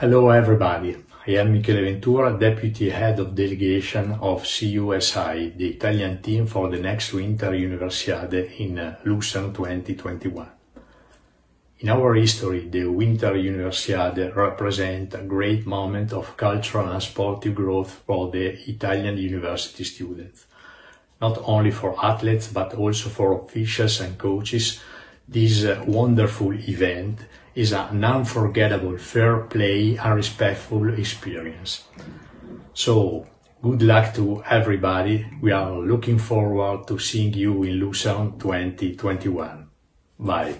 Hello everybody, I am Michele Ventura, Deputy Head of Delegation of CUSI, the Italian team for the next Winter Universiade in Lucerne 2021. In our history, the Winter Universiade represents a great moment of cultural and sportive growth for the Italian university students. Not only for athletes, but also for officials and coaches, this uh, wonderful event is an unforgettable, fair play and respectful experience. So, good luck to everybody. We are looking forward to seeing you in Lucerne 2021. Bye.